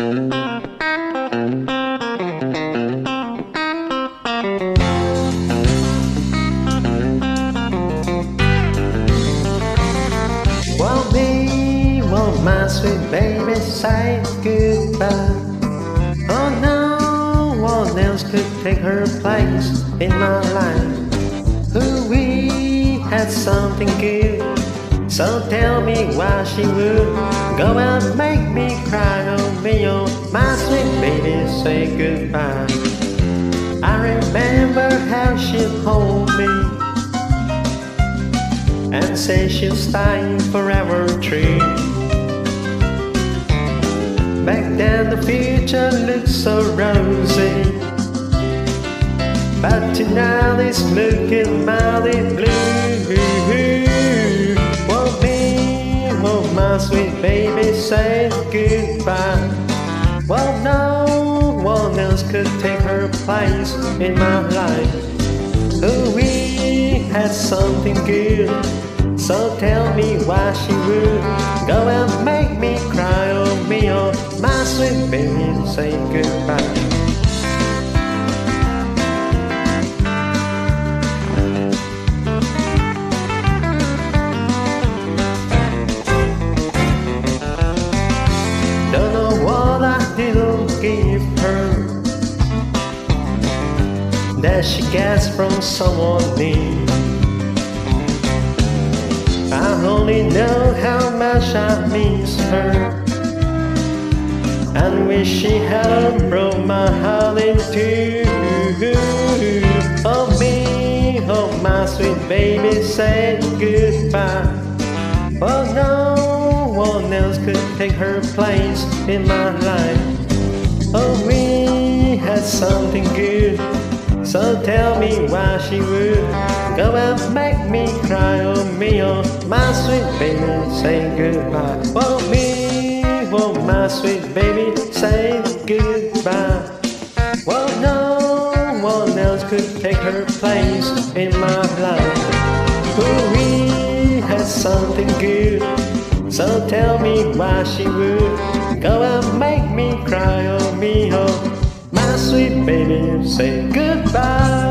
Won't me, won't my sweet baby say goodbye? Oh no, one else could take her place in my life. Ooh, we had something good. So tell me why she would go and make me cry. Oh me, oh my sweet baby, say goodbye. I remember how she'd hold me and say she'll stay forever true. Back then the future looked so rosy, but tonight it's looking mighty say goodbye? Well, no one else could take her place in my life. Oh, we had something good. So tell me why she would go and make me cry. Oh, me, oh, my sweet baby, say goodbye. That she gets from someone new. I only know how much I miss her and wish she hadn't broke my heart in two. Oh me, oh my sweet baby, say goodbye. Oh no one else could take her place in my life. Oh we had something good. So tell me why she would go and make me cry. Oh me, oh my sweet baby, say goodbye. Oh me, oh my sweet baby, say goodbye. Well, no one else could take her place in my life. Oh, we had something good. So tell me why she would go and make me cry. Oh me, oh sweet baby, say goodbye.